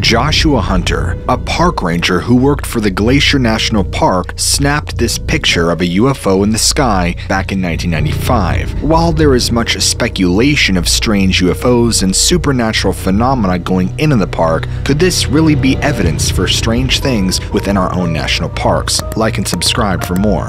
Joshua Hunter, a park ranger who worked for the Glacier National Park, snapped this picture of a UFO in the sky back in 1995. While there is much speculation of strange UFOs and supernatural phenomena going in the park, could this really be evidence for strange things within our own national parks? Like and subscribe for more.